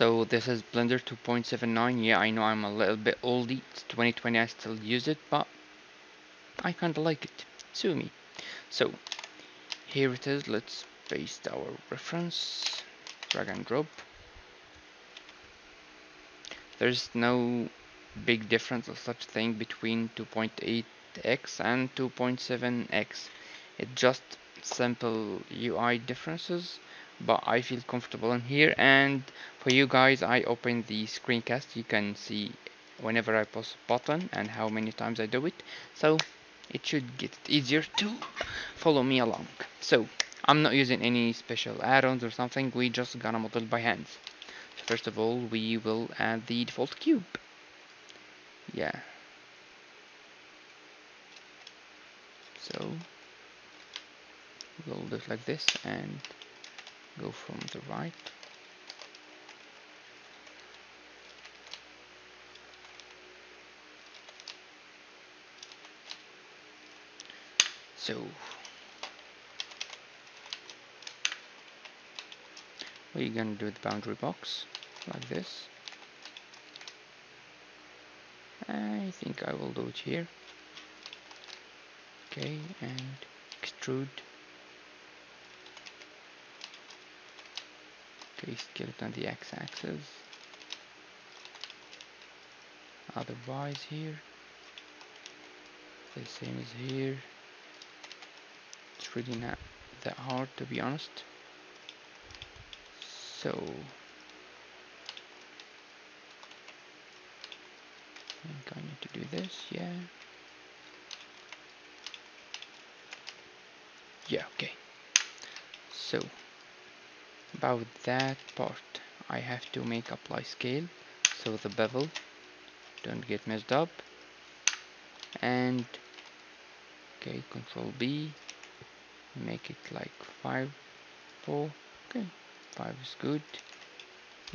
So this is Blender 2.79. Yeah, I know I'm a little bit oldie. It's 2020, I still use it, but I kinda like it. Sue me. So here it is. Let's paste our reference. Drag and drop. There's no big difference or such thing between 2.8x and 2.7x. It's just simple UI differences but I feel comfortable in here. And for you guys I open the screencast. You can see whenever I press button and how many times I do it. So it should get easier to follow me along. So I'm not using any special add-ons or something. We just gonna model by hand. So first of all we will add the default cube. Yeah. So we'll do it like this and go from the right. So we're gonna do the boundary box? Like this? I think I will do it here. Okay and extrude okay scale it on the x-axis. Otherwise here the same as here. It's really not that hard to be honest. So I think I need to do this yeah. Yeah okay. So about that part I have to make apply scale so the bevel don't get messed up. And okay control B make it like 5 4 okay 5 is good.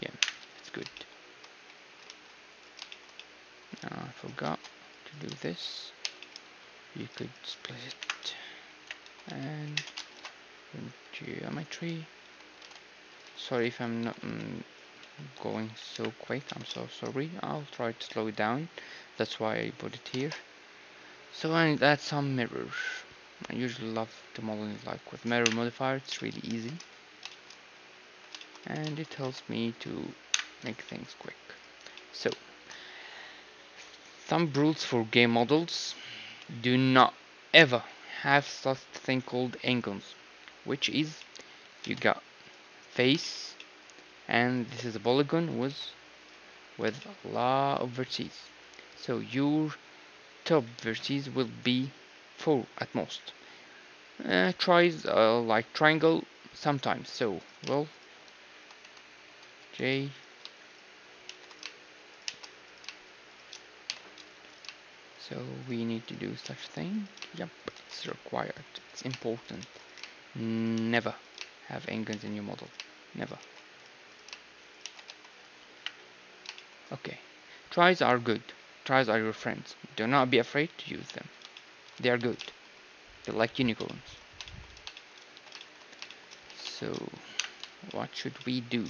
Yeah it's good. Now I forgot to do this. You could split it. And geometry sorry if I'm not mm, going so quick. I'm so sorry. I'll try to slow it down. That's why I put it here. So I add some mirrors. I usually love to model it like with mirror modifier. It's really easy. And it helps me to make things quick. So some rules for game models. Do not ever have such thing called angles which is you got face and this is a polygon with with a lot of vertices. So your top vertices will be four at most. Uh, tries uh, like triangle sometimes. So well J. So we need to do such thing. Yep it's required. It's important. Never have angles in your model never. Okay. Tries are good. Tries are your friends. Do not be afraid to use them. They are good. They're like unicorns. So what should we do?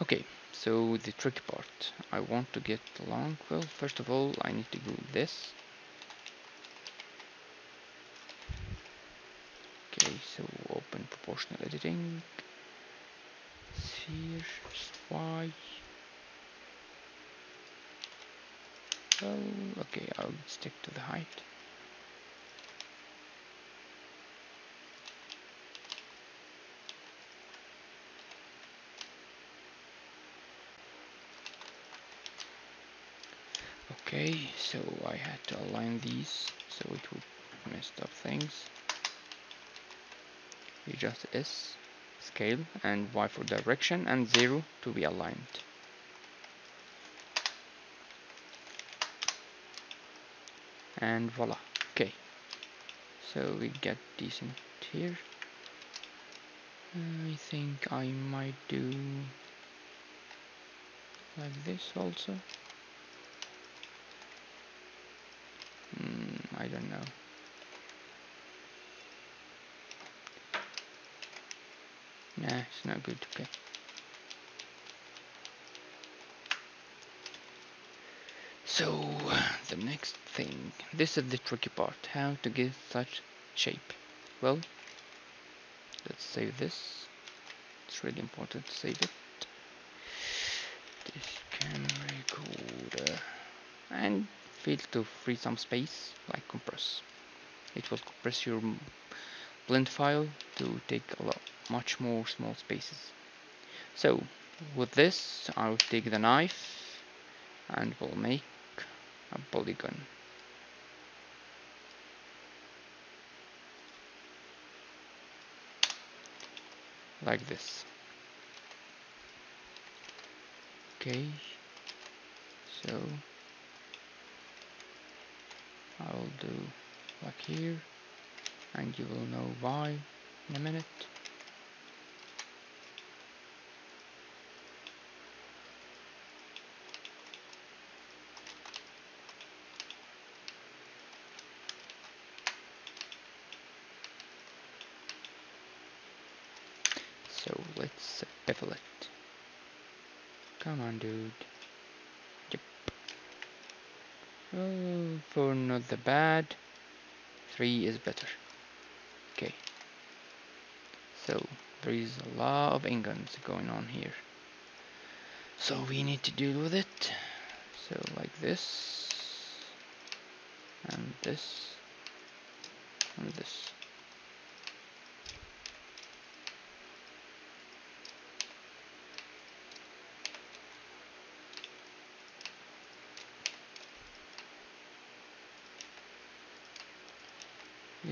Okay so the tricky part. I want to get along. Well first of all I need to do this. Okay so open proportional editing y well okay I'll stick to the height. Okay so I had to align these so it would mess up things. We just S scale and Y for direction and 0 to be aligned. And voila. Okay. So we get decent here. I think I might do like this also. Mm, I don't know Nah, it's not good to pick. So, the next thing. This is the tricky part. How to get such shape. Well, let's save this. It's really important to save it. This can record. Uh, and feel to free some space, like compress. It will compress your blend file to take a lot much more small spaces. So with this I'll take the knife and we'll make a polygon. Like this. Okay, so I'll do like here and you will know why in a minute. So let's bevel it. Come on, dude. Yep. Oh, for not the bad. Three is better. Okay. So there is a lot of n-gons going on here. So we need to deal with it. So like this, and this, and this.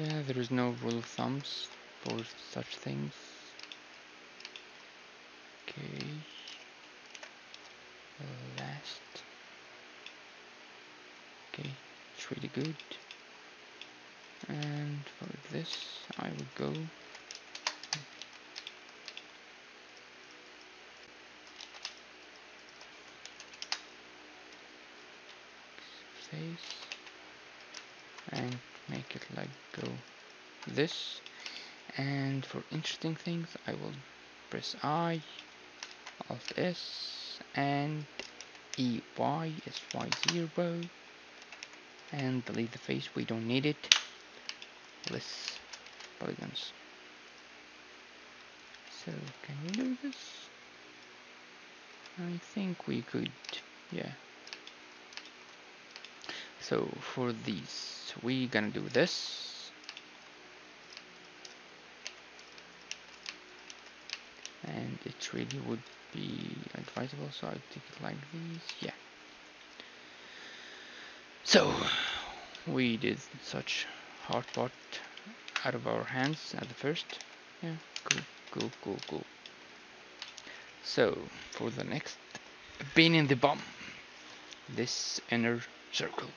Yeah, there is no rule of thumbs for such things. Okay. Last. Okay, it's really good. And for this, I would go face and make it like go this. And for interesting things I will press I Alt S and EY is Y0 and delete the face we don't need it. Less polygons. So can we do this? I think we could yeah so for these we gonna do this. And it really would be advisable so I take it like this. Yeah. So we did such hard part out of our hands at the first. Yeah cool cool cool cool. So for the next being in the bomb. This inner circle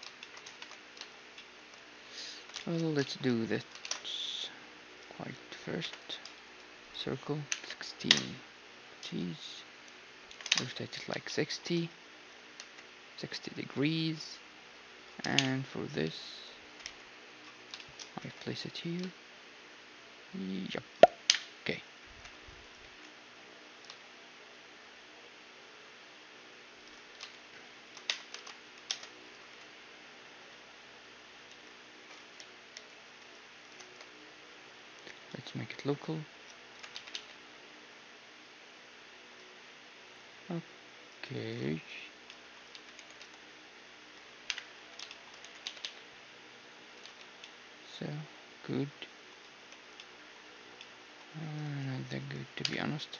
well let's do this quite first. Circle 16 Geez. rotate it like 60 60 degrees. And for this I place it here. Yep okay let's make it local. Okay. So good. Uh, not that good to be honest.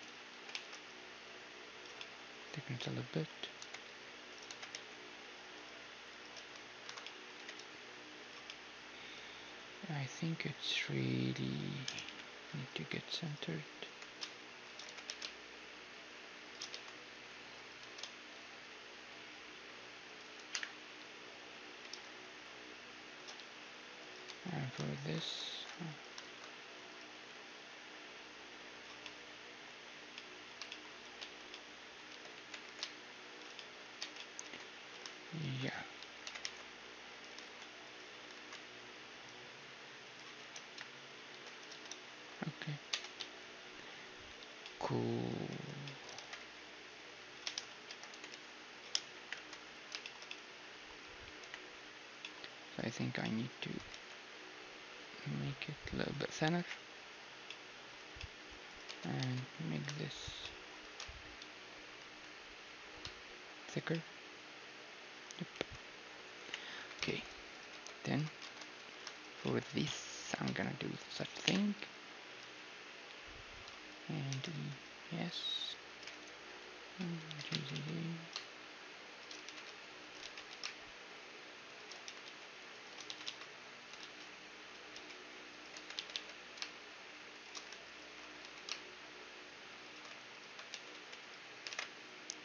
It a little bit. I think it's really need to get centered. And for this yeah okay cool I think I need to make it a little bit thinner and make this thicker yep okay then for this I'm gonna do such thing and yes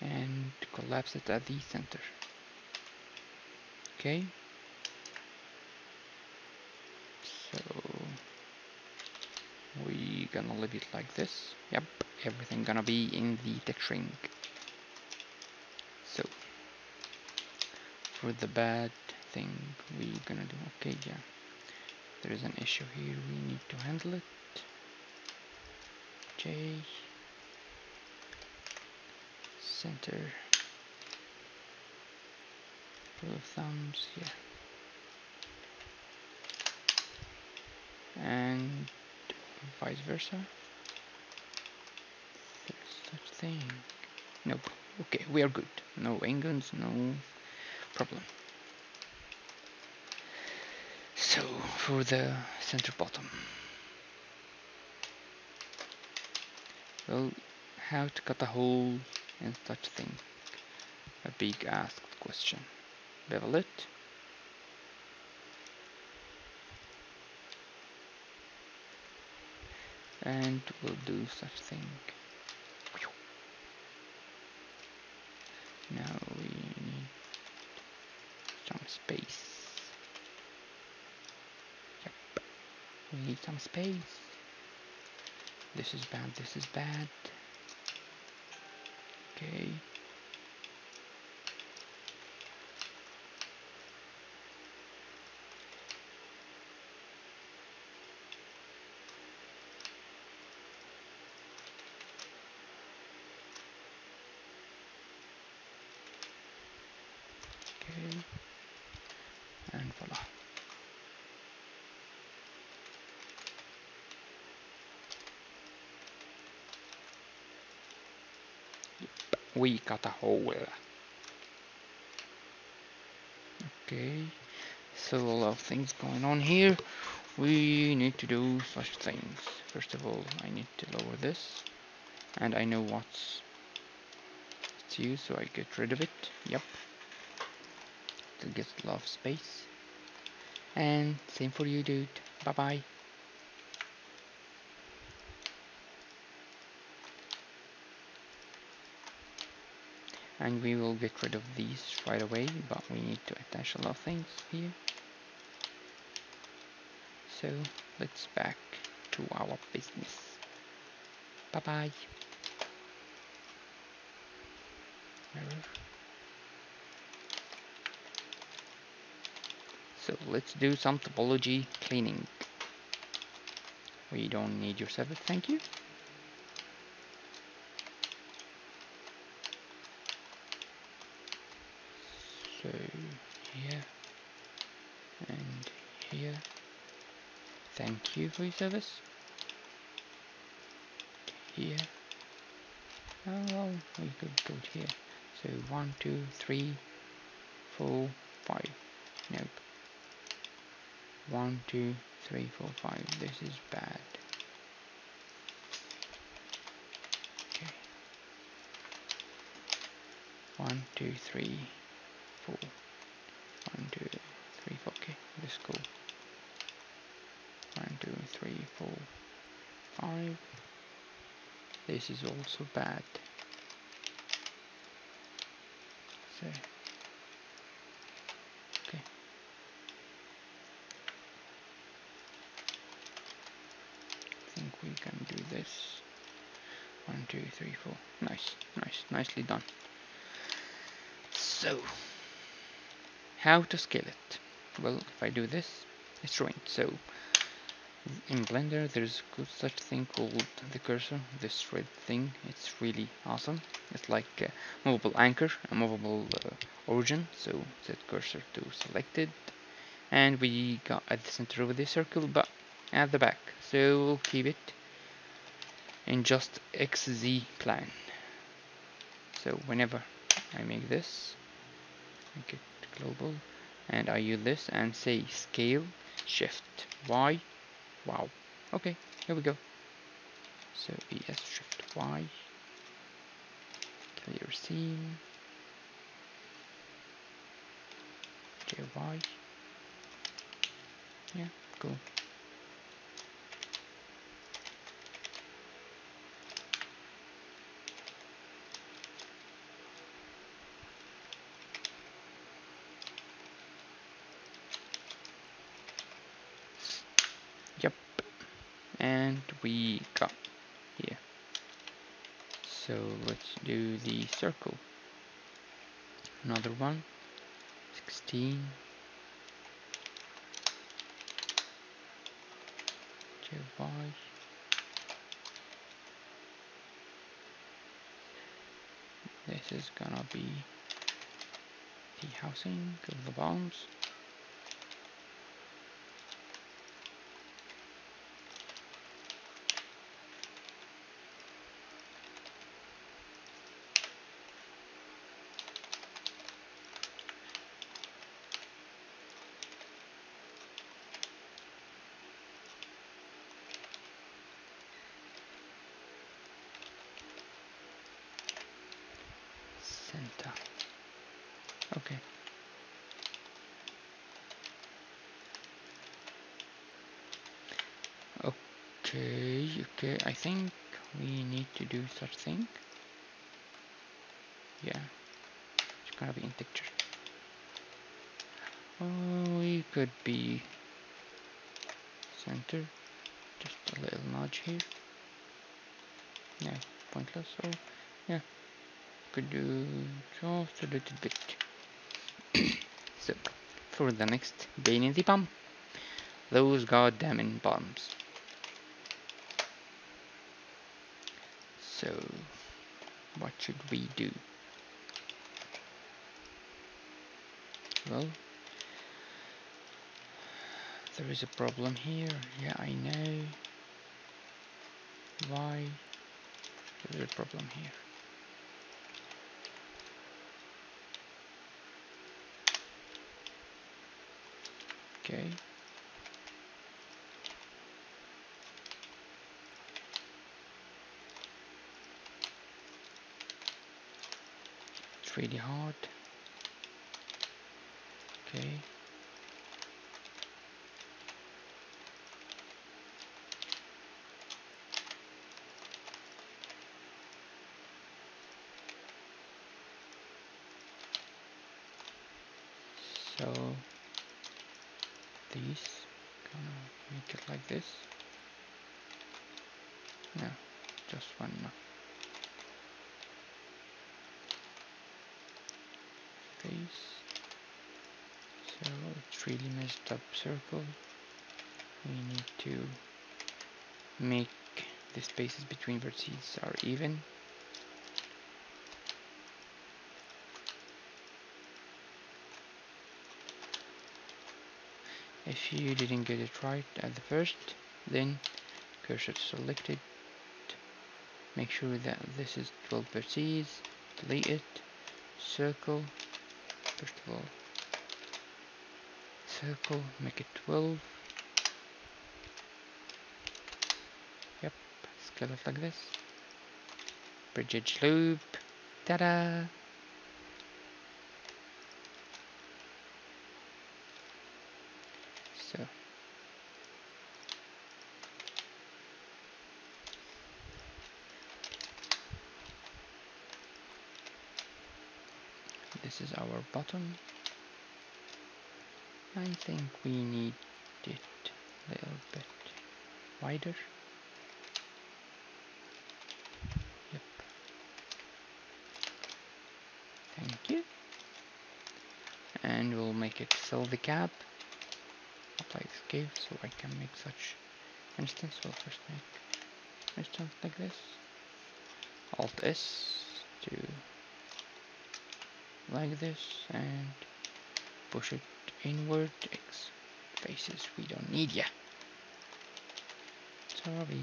and collapse it at the center. Okay. So we gonna leave it like this. Yep everything gonna be in the texturing so for the bad thing we gonna do. Okay yeah. There is an issue here. We need to handle it. J center of thumbs here and vice versa? Such thing. Nope. Okay we are good. No angles no problem. So for the center bottom. Well how to cut a hole and such thing. A big asked question. Bevel it. And we'll do such thing. Now we need some space. Yep. We need some space. This is bad, this is bad. Okay. Okay. And voila. We got a hole. Okay, so a lot of things going on here. We need to do such things. First of all, I need to lower this. And I know what's to use, so I get rid of it. Yep. To get a lot of space. And same for you, dude. Bye-bye. And we will get rid of these right away but we need to attach a lot of things here. So let's back to our business. Bye bye so let's do some topology cleaning. We don't need your service thank you so here. And here. Thank you for your service. Here. Oh well we could go here. So one two three four five. Nope. One two three four five. This is bad. Okay. One two three four. One, two, three, four. Okay, let's go. One, two, three, four, five. This is also bad. So, okay. I think we can do this. One, two, three, four. Nice, nice, nicely done. So, how to scale it well if I do this it's ruined so in blender there's a good such thing called the cursor this red thing. It's really awesome. It's like a movable anchor a movable uh, origin. So set cursor to selected and we got at the center of the circle but at the back. So we'll keep it in just XZ plan. So whenever I make this make it global and I use this and say scale shift Y wow. Okay here we go. So ES shift Y. Clear scene. JY yeah cool and we got here so let's do the circle. Another one. 16 JY this is gonna be the housing of the bombs center okay okay okay I think we need to do such thing. Yeah. It's gonna be in picture. Oh we could be center. Just a little nudge here. No pointless. So yeah. Could do just a little bit. So for the next Bane in the pump. Those goddamn bombs so what should we do? Well there is a problem here. Yeah I know. Why there's a problem here? Okay. Really hard. Okay. So these gonna make it like this no just one more face so it's really messed up circle. We need to make the spaces between vertices are even. If you didn't get it right at the first then cursor selected. Make sure that this is 12 vertices. Delete it. Circle first of all circle make it 12 yep scale it like this. Bridge edge loop. Ta-da so this is our bottom I think we need it a little bit wider. Yep. Thank you. And we'll make it fill the gap. Apply escape so I can make such instance. We'll first make instance like this. Alt S to like this and push it inward X faces we don't need yet. Sorry.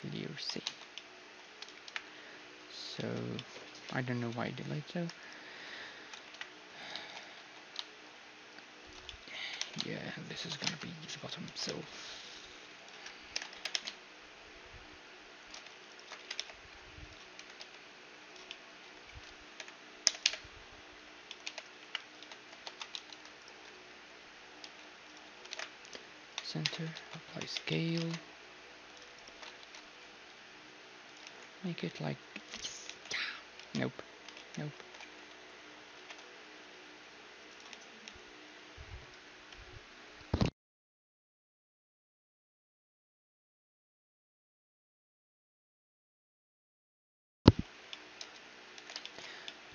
Clear C. So I don't know why I delete so. Yeah, this is gonna be the bottom, so center, apply scale, make it like Nope, nope.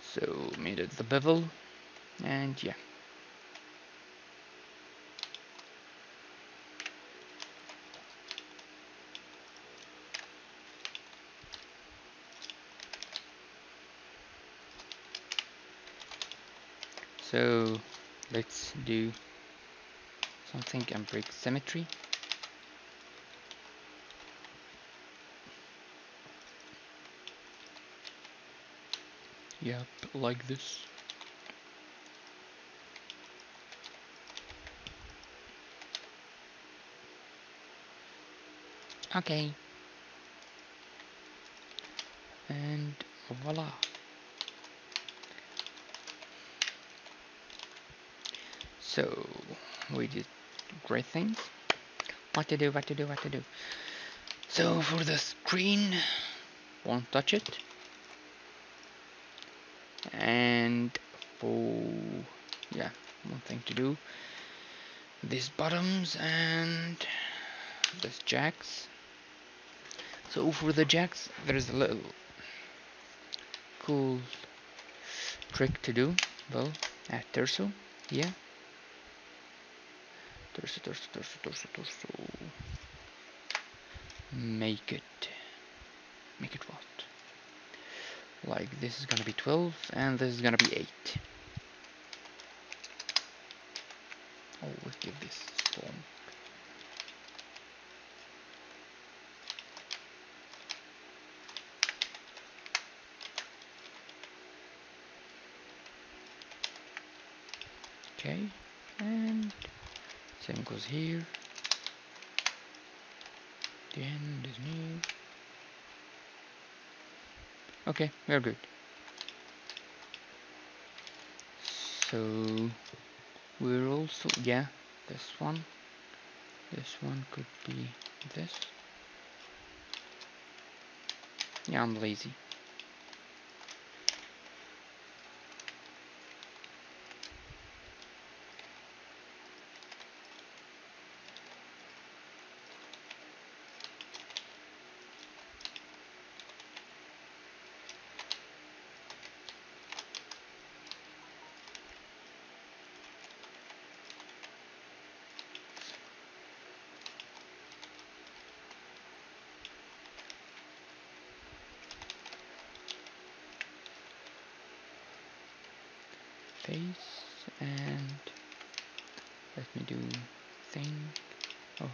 So made it the bevel and yeah. So let's do something and break symmetry. Yep, like this. Okay. And voila. So we did great things. What to do, what to do, what to do. So for the screen, won't touch it. And for, yeah, one thing to do. These bottoms and this jacks. So for the jacks, there's a little cool trick to do. Well, at torus, yeah torus, torus, torus, torus, torus. Make it. Make it what? Like this is gonna be 12 and this is gonna be 8. Oh, let's give this form. Okay, and same goes here. The end is new. Okay, we're good. So we're also yeah, this one. This one could be this. Yeah, I'm lazy. face and let me do thing oh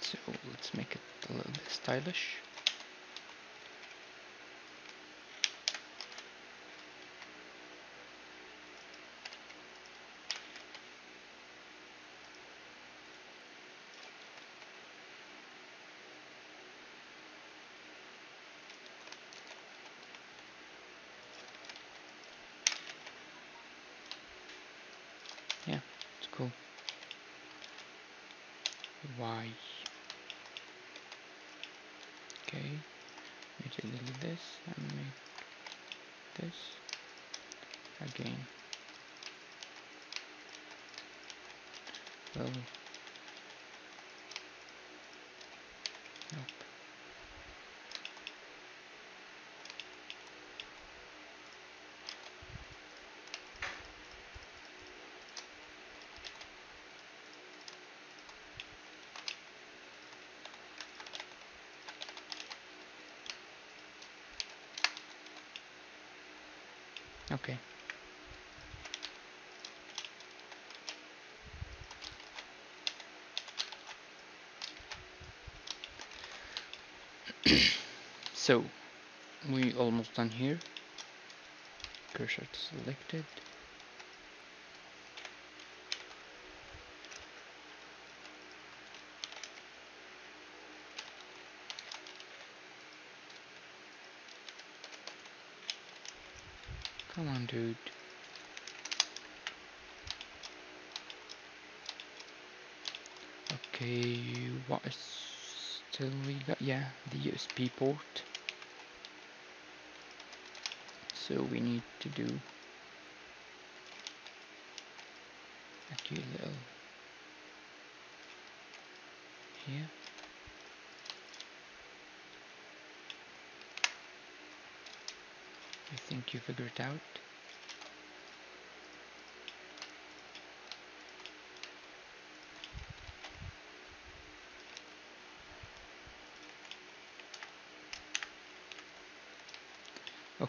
so let's make it a little bit stylish yeah it's cool. Why okay make it delete this. And make this again. Well nope Okay. so we almost done here. Cursor selected. Come on dude okay what is still we got yeah the USB port. So we need to do a cute little here. I think you figured it out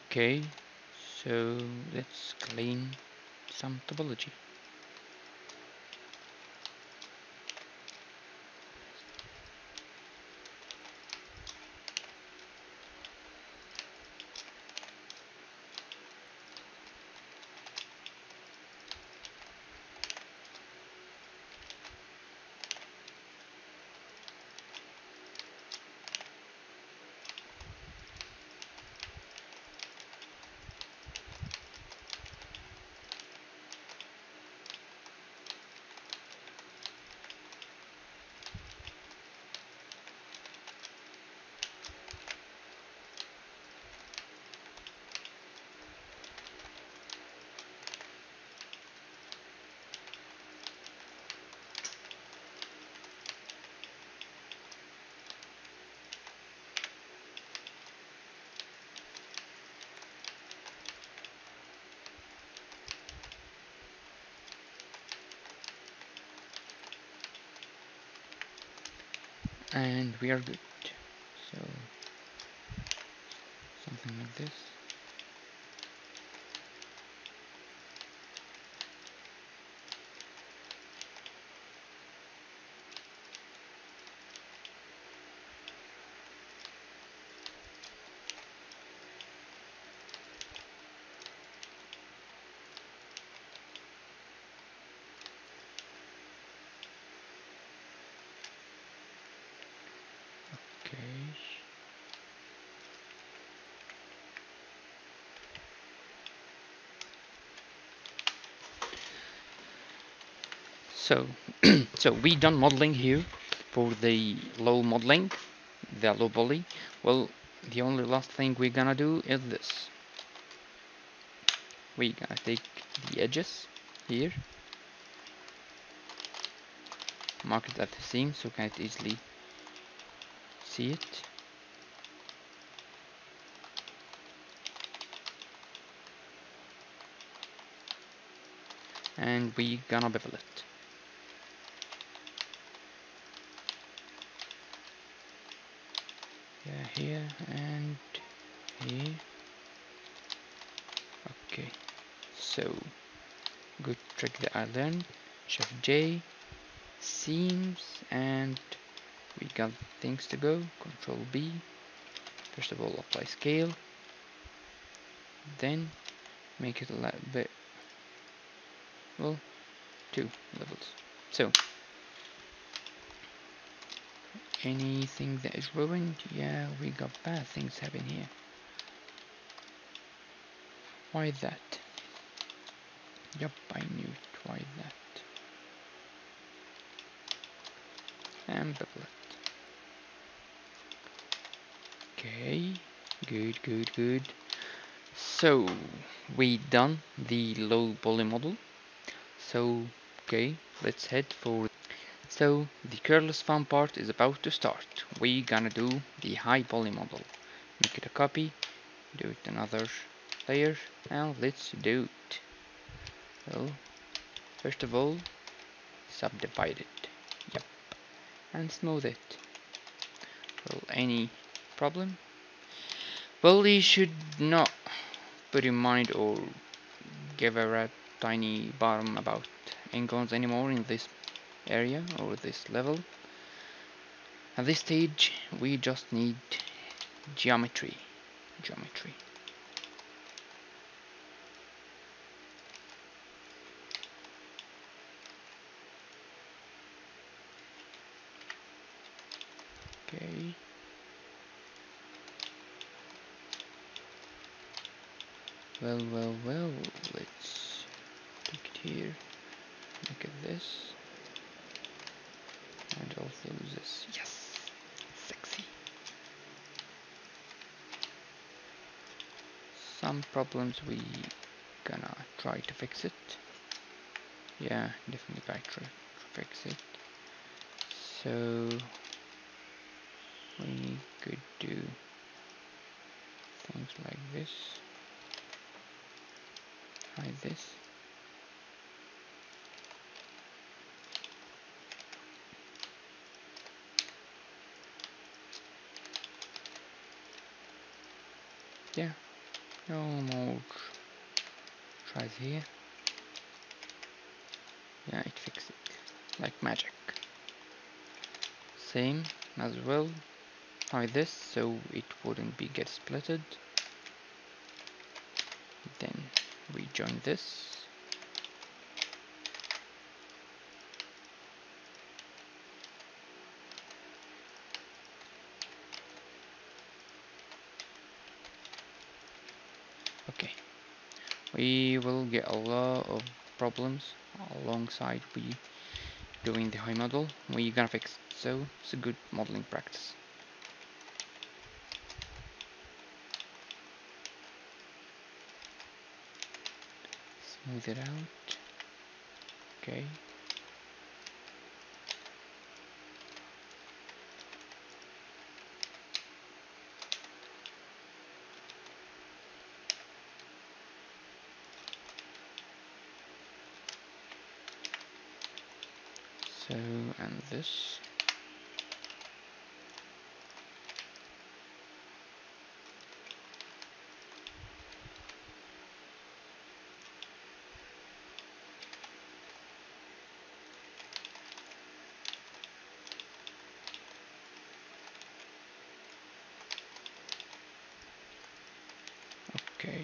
okay so let's clean some topology and we are good. So something like this okay so so we done modeling here for the low modeling the low poly well the only last thing we're gonna do is this. We gonna take the edges here. Mark it at the seam so can it easily see it. And we gonna bevel it yeah here and here. Okay so good trick that I learned shift J seams and we got things to go. Control B. First of all apply scale. Then make it a little bit well two levels. So anything that is ruined? Yeah we got bad things happen here. Why that? Yep I knew it why that. It okay good good good. So we done the low poly model. So okay let's head for so the curless fun part is about to start. We gonna do the high poly model. Make it a copy do it another layer and let's do it. Well first of all subdivide it. Yep. And smooth it. Well any problem? Well you should not put in mind or give a tiny bottom about n-gons anymore in this area or this level. At this stage we just need geometry. Geometry. Okay. Well, well, well, let's take it here, look at this, Yes! Sexy! Some problems we gonna try to fix it. Yeah, definitely try to fix it. So we could do things like this try this yeah no more tris here yeah it fixed it like magic. Same as well. Try this so it wouldn't be get splitted then we join this okay we will get a lot of problems alongside we doing the high model. We're gonna fix? It so it's a good modeling practice. Smooth it out. Okay so and this okay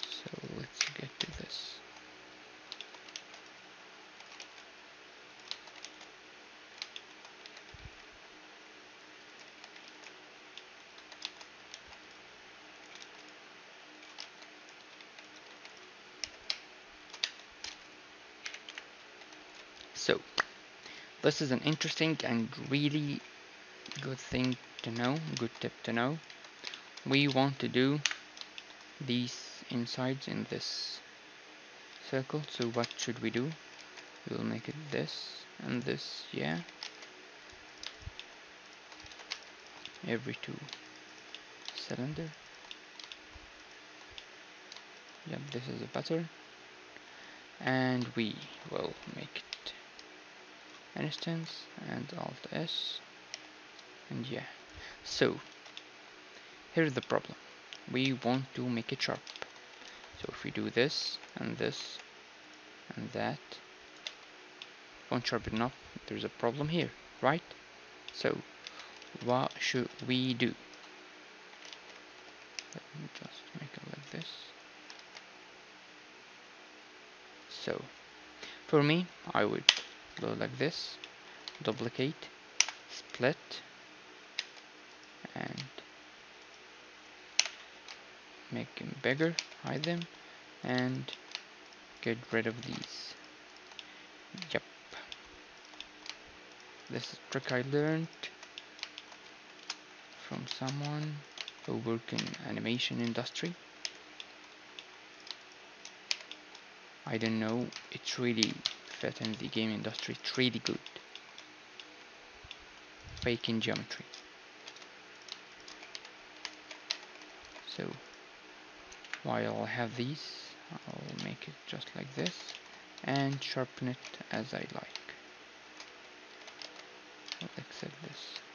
so let's get to this so this is an interesting and really good thing to know good tip to know. We want to do these insides in this circle so what should we do? We'll make it this and this yeah. Every two cylinder. Yep this is a better and we will make instance and alt s and yeah. So here's the problem. We want to make it sharp. So if we do this and this and that won't sharpen enough. There's a problem here right? So what should we do? Let me just make it like this. So for me I would go like this. Duplicate split and make them bigger hide them and get rid of these. Yep. This is trick I learned from someone who work in animation industry. I don't know it's really fit in the game industry it's really good. Faking geometry. So while I have these I'll make it just like this and sharpen it as I like. I'll accept this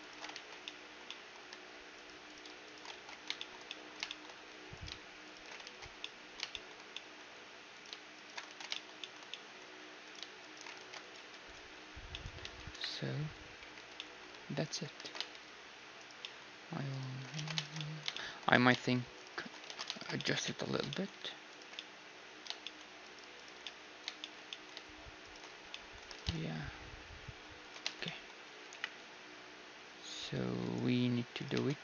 that's it. I might think adjust it a little bit. Yeah. Okay. So we need to do it.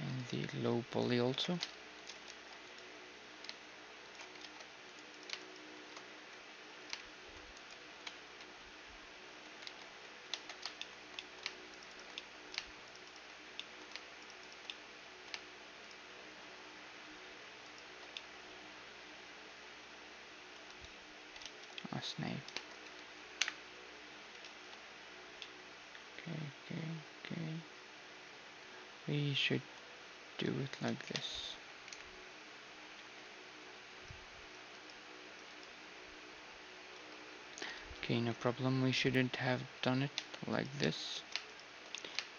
And the low poly also. a snake. Okay, okay, okay. We should do it like this. Okay, no problem. We shouldn't have done it like this.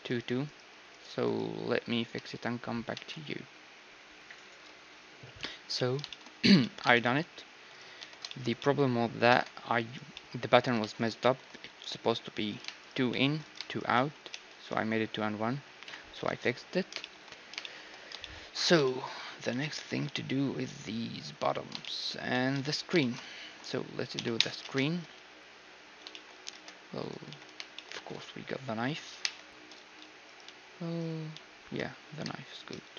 2, 2. So let me fix it and come back to you. So, I done it the problem was that I the pattern was messed up it's supposed to be two in two out so I made it two and one so I fixed it. So the next thing to do is these bottoms and the screen. So let's do the screen. Well of course we got the knife. Oh yeah the knife is good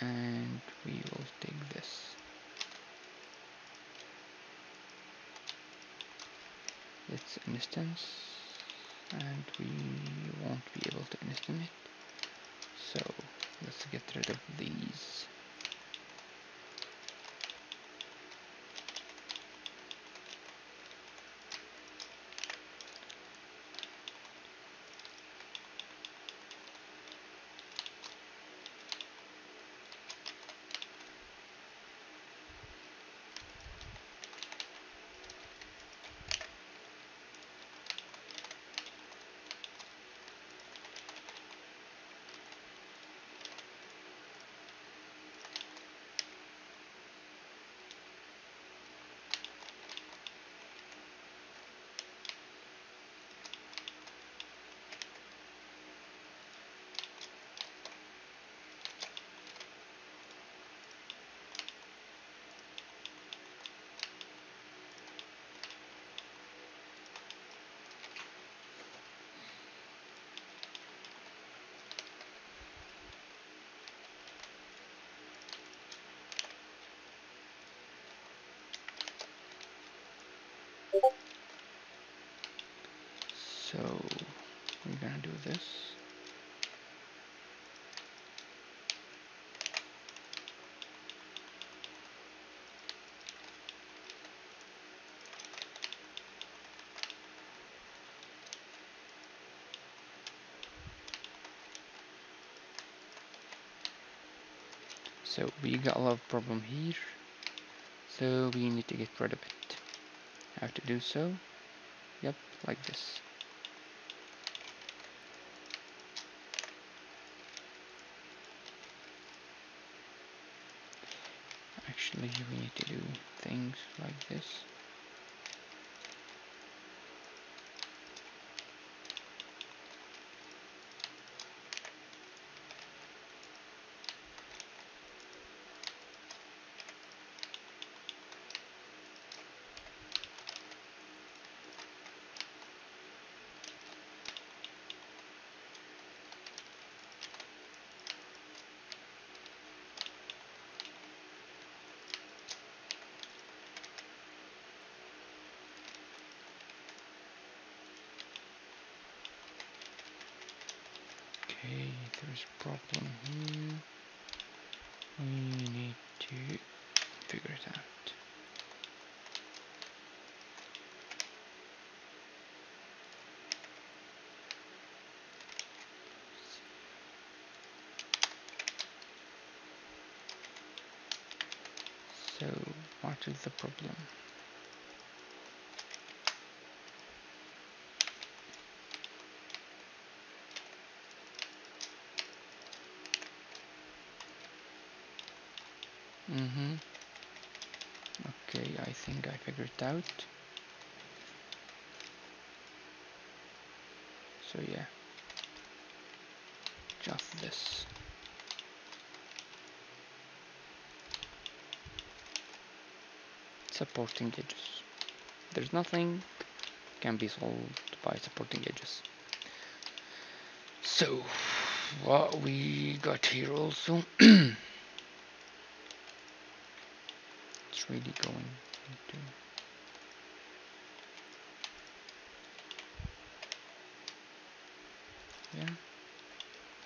and we will take this. It's instance and we won't be able to instance it. So let's get rid of these So we're gonna do this. So we got a lot of problem here. So we need to get rid of it. How to do so? Yep, like this. actually we need to do things like this okay there's a problem here we need to figure it out what is the problem mm-hmm. Okay I think I figured it out. So yeah. Just this. Supporting edges. There's nothing can be solved by supporting edges. So what we got here also it's really going into. Yeah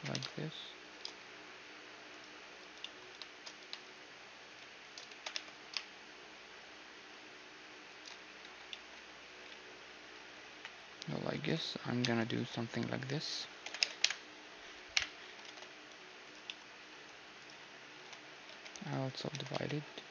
like this. Well I guess I'm gonna do something like this. I'll subdivide it. so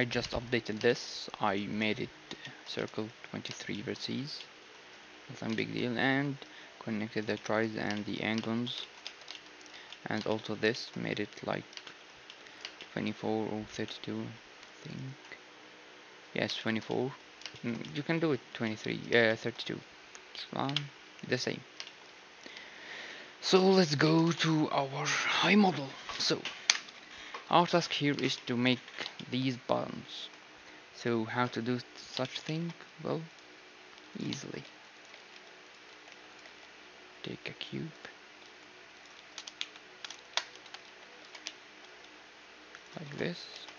I just updated this. I made it circle 23 vertices. Nothing big deal. And connected the tris and the angles. And also this made it like 24 or 32 I think. Yes 24 mm, you can do it 23 uh, 32 it's fine. The same. So let's go to our high model. So our task here is to make these buttons. So how to do such thing? Well, easily. Take a cube. Like this.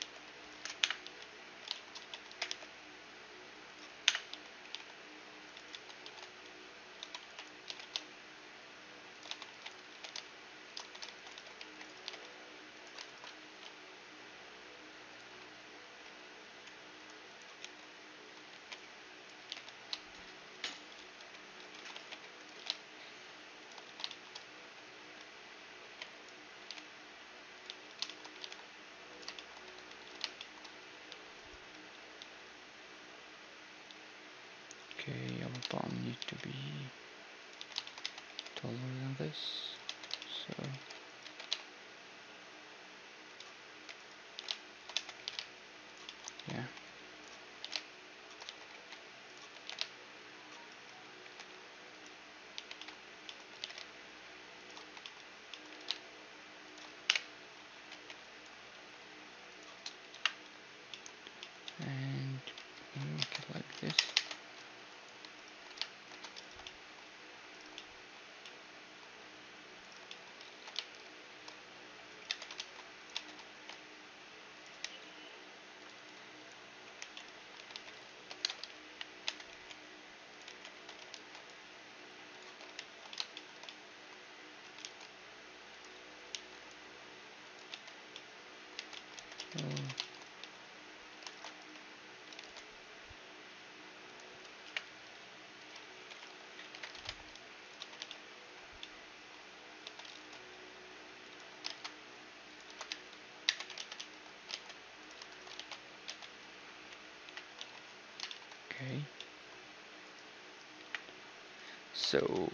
So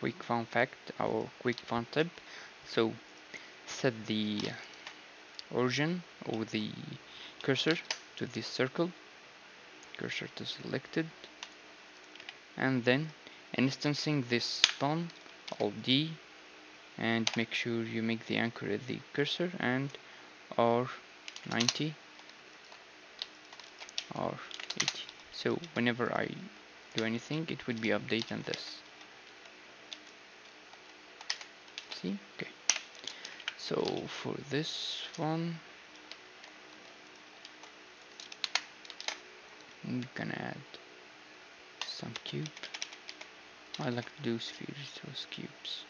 quick fun fact, or quick fun tip. So set the origin or the cursor to this circle, cursor to selected, and then instancing this spawn, Alt D, and make sure you make the anchor at the cursor and R90, R80. So whenever I do anything, it would be update on this. See? Okay. So for this one, I'm gonna add some cube I like to do spheres with cubes.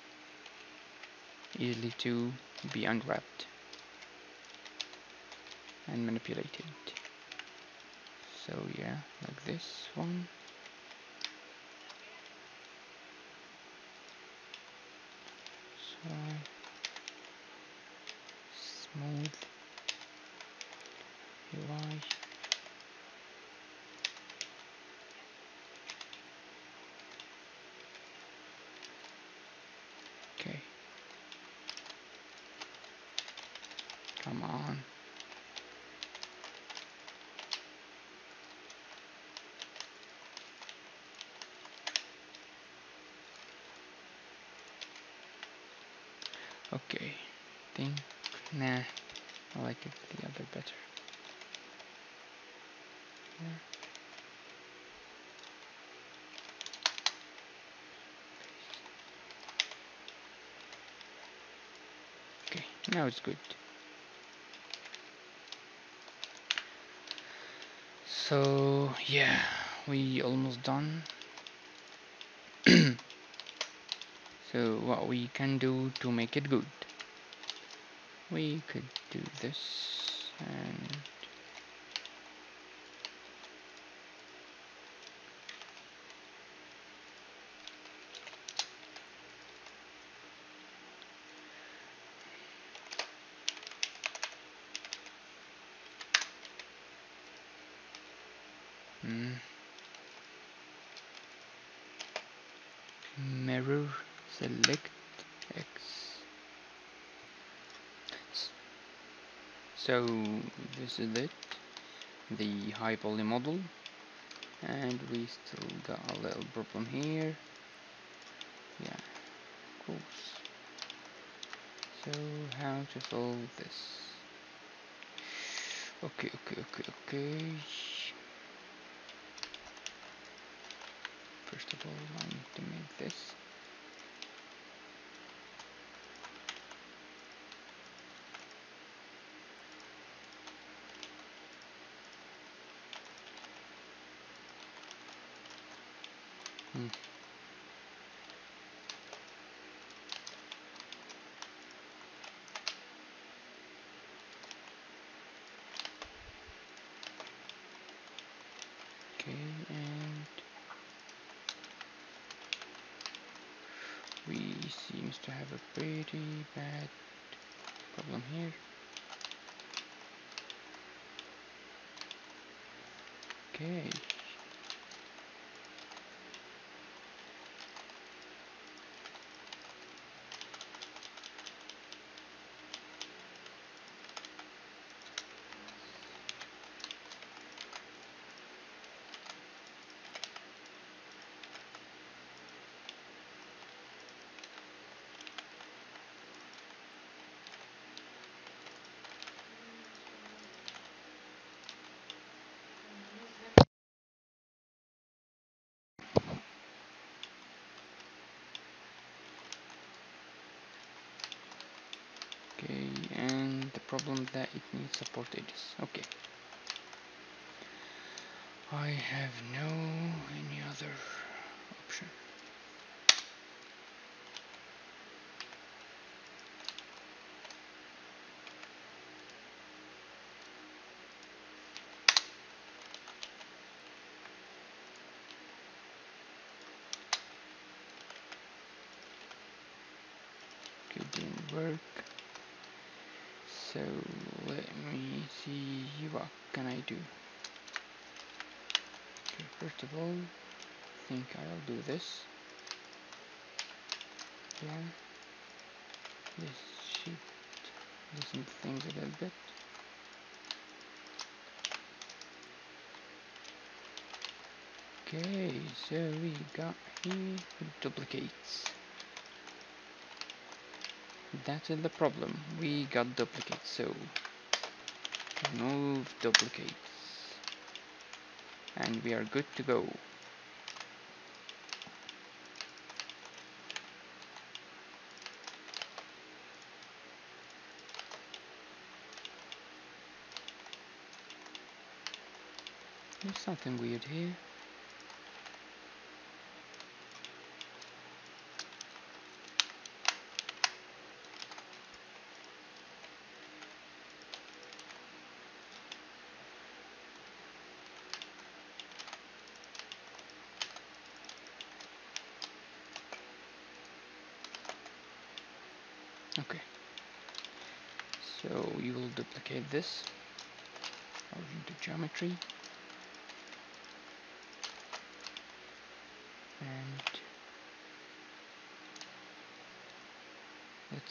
Easily to be unwrapped and manipulated. So yeah, like this one. Uh, smooth UI Okay. Come on. Okay. Think nah. I like it the other better. Yeah. Okay, now it's good. So yeah, we almost done. so what we can do to make it good? We could do this and mirror select X So this is it, the high poly model, and we still got a little problem here. Yeah, of course. So how to solve this? Okay, okay, okay, okay. I need to make this. Hmm. Okay, and we seems to have a pretty bad problem here. Okay. Okay, and the problem that it needs support edges. Okay. I have no any other option. Okay, didn't work. So let me see what can I do. Okay, first of all, I think I'll do this. Yeah. This should loosen things a little bit. Okay, so we got here duplicates. That is the problem. We got duplicates, so remove duplicates. And we are good to go. something weird here. Okay. So you will duplicate this out into geometry.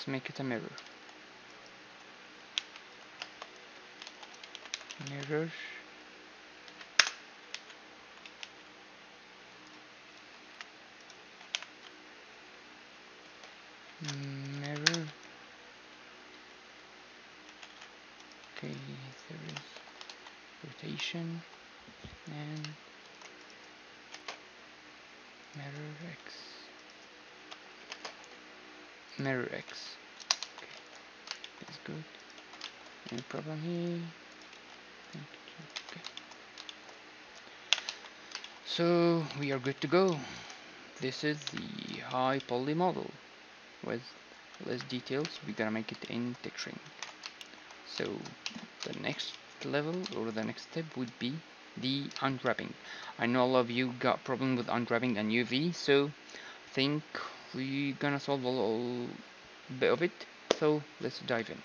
Make it a mirror. Mirror okay there is rotation and mirror x mirror x okay that's good any problem here okay so we are good to go. This is the high poly model. With less details we're gonna make it in texturing. So the next level or the next step would be the unwrapping. I know a lot of you got problem with unwrapping and UV so I think we're gonna solve a little bit of it. So let's dive in